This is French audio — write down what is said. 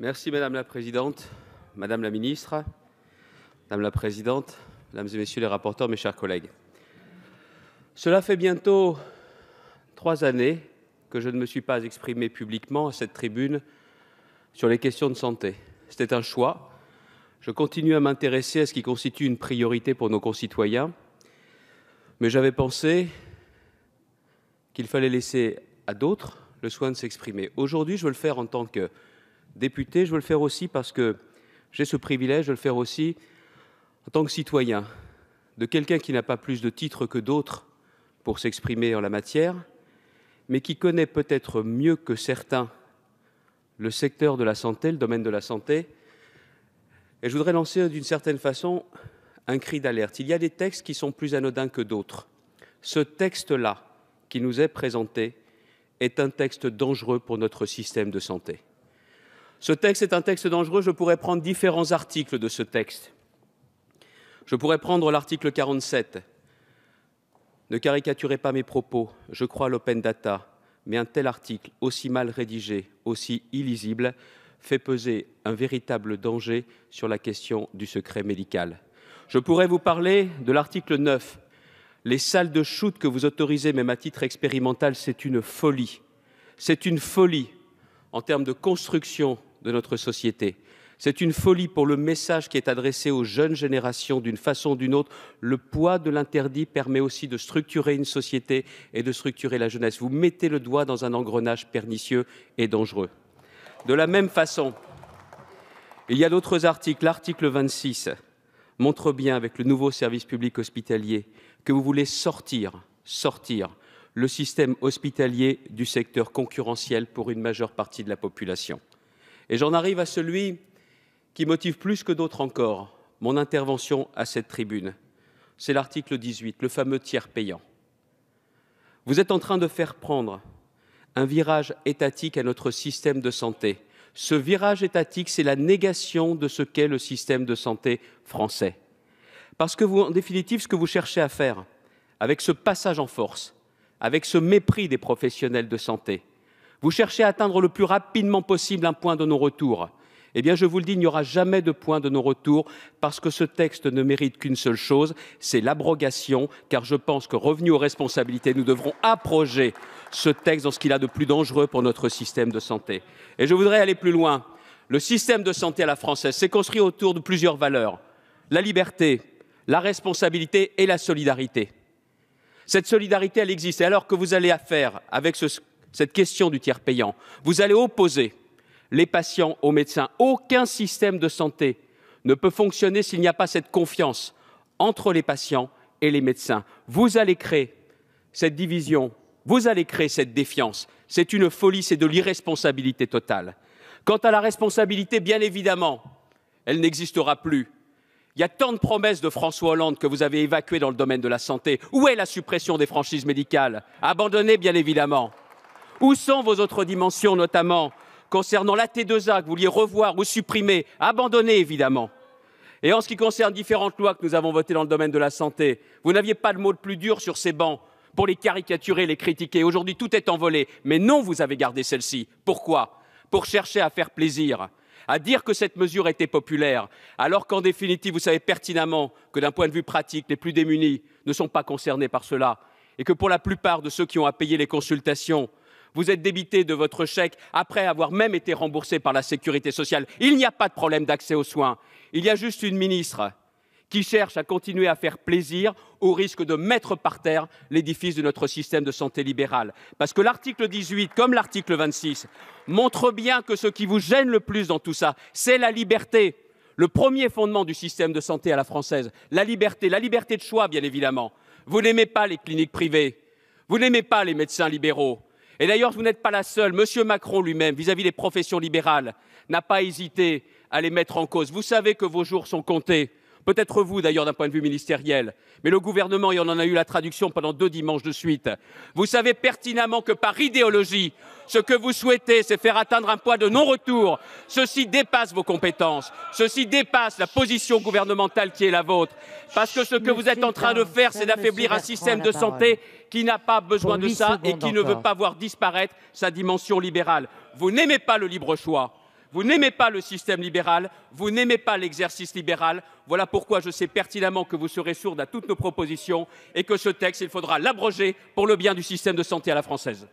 Merci Madame la Présidente, Madame la Ministre, Madame la Présidente, Mesdames et Messieurs les rapporteurs, mes chers collègues. Cela fait bientôt trois années que je ne me suis pas exprimé publiquement à cette tribune sur les questions de santé. C'était un choix. Je continue à m'intéresser à ce qui constitue une priorité pour nos concitoyens, mais j'avais pensé qu'il fallait laisser à d'autres le soin de s'exprimer. Aujourd'hui, je veux le faire en tant que député, je veux le faire aussi parce que j'ai ce privilège de le faire aussi en tant que citoyen, de quelqu'un qui n'a pas plus de titres que d'autres pour s'exprimer en la matière, mais qui connaît peut-être mieux que certains le secteur de la santé, le domaine de la santé. Et je voudrais lancer d'une certaine façon un cri d'alerte. Il y a des textes qui sont plus anodins que d'autres. Ce texte-là, qui nous est présenté, est un texte dangereux pour notre système de santé. Ce texte est un texte dangereux. Je pourrais prendre différents articles de ce texte. Je pourrais prendre l'article 47. Ne caricaturez pas mes propos. Je crois à l'open data. Mais un tel article, aussi mal rédigé, aussi illisible, fait peser un véritable danger sur la question du secret médical. Je pourrais vous parler de l'article 9. Les salles de shoot que vous autorisez, même à titre expérimental, c'est une folie. C'est une folie en termes de construction de notre société. C'est une folie pour le message qui est adressé aux jeunes générations d'une façon ou d'une autre. Le poids de l'interdit permet aussi de structurer une société et de structurer la jeunesse. Vous mettez le doigt dans un engrenage pernicieux et dangereux. De la même façon, il y a d'autres articles. L'article 26 montre bien, avec le nouveau service public hospitalier, que vous voulez sortir, sortir le système hospitalier du secteur concurrentiel pour une majeure partie de la population. Et j'en arrive à celui qui motive plus que d'autres encore mon intervention à cette tribune. C'est l'article 18, le fameux tiers payant. Vous êtes en train de faire prendre un virage étatique à notre système de santé. Ce virage étatique, c'est la négation de ce qu'est le système de santé français. Parce que en définitive, ce que vous cherchez à faire, avec ce passage en force, avec ce mépris des professionnels de santé, vous cherchez à atteindre le plus rapidement possible un point de non-retour. Eh bien, je vous le dis, il n'y aura jamais de point de non-retour parce que ce texte ne mérite qu'une seule chose, c'est l'abrogation, car je pense que revenu aux responsabilités, nous devrons abroger ce texte dans ce qu'il a de plus dangereux pour notre système de santé. Et je voudrais aller plus loin. Le système de santé à la française s'est construit autour de plusieurs valeurs. La liberté, la responsabilité et la solidarité. Cette solidarité, elle existe. Et alors que vous allez faire avec ce, cette question du tiers payant, vous allez opposer les patients aux médecins. Aucun système de santé ne peut fonctionner s'il n'y a pas cette confiance entre les patients et les médecins. Vous allez créer cette division, vous allez créer cette défiance. C'est une folie, c'est de l'irresponsabilité totale. Quant à la responsabilité, bien évidemment, elle n'existera plus. Il y a tant de promesses de François Hollande que vous avez évacuées dans le domaine de la santé. Où est la suppression des franchises médicales? Abandonnée, bien évidemment. Où sont vos autres dimensions, notamment concernant la T2A que vous vouliez revoir ou supprimer, abandonner évidemment? Et en ce qui concerne différentes lois que nous avons votées dans le domaine de la santé, vous n'aviez pas de mot le plus dur sur ces bancs pour les caricaturer, les critiquer. Aujourd'hui, tout est envolé. Mais non, vous avez gardé celle-ci. Pourquoi? Pour chercher à faire plaisir, à dire que cette mesure était populaire, alors qu'en définitive, vous savez pertinemment que d'un point de vue pratique, les plus démunis ne sont pas concernés par cela, et que pour la plupart de ceux qui ont à payer les consultations, vous êtes débité de votre chèque après avoir même été remboursé par la sécurité sociale. Il n'y a pas de problème d'accès aux soins. Il y a juste une ministre qui cherche à continuer à faire plaisir au risque de mettre par terre l'édifice de notre système de santé libéral. Parce que l'article 18, comme l'article 26, montre bien que ce qui vous gêne le plus dans tout ça, c'est la liberté. Le premier fondement du système de santé à la française, la liberté, la liberté de choix, bien évidemment. Vous n'aimez pas les cliniques privées, vous n'aimez pas les médecins libéraux, et d'ailleurs, vous n'êtes pas la seule. Monsieur Macron lui-même, vis-à-vis des professions libérales, n'a pas hésité à les mettre en cause. Vous savez que vos jours sont comptés. Peut-être vous, d'ailleurs, d'un point de vue ministériel. Mais le gouvernement, et on en a eu la traduction pendant deux dimanches de suite, vous savez pertinemment que par idéologie, ce que vous souhaitez, c'est faire atteindre un point de non-retour. Ceci dépasse vos compétences. Ceci dépasse la position gouvernementale qui est la vôtre. Parce que ce que vous êtes en train de faire, c'est d'affaiblir un système de santé qui n'a pas besoin de ça et qui ne veut pas voir disparaître sa dimension libérale. Vous n'aimez pas le libre choix. Vous n'aimez pas le système libéral, vous n'aimez pas l'exercice libéral. Voilà pourquoi je sais pertinemment que vous serez sourde à toutes nos propositions et que ce texte, il faudra l'abroger pour le bien du système de santé à la française.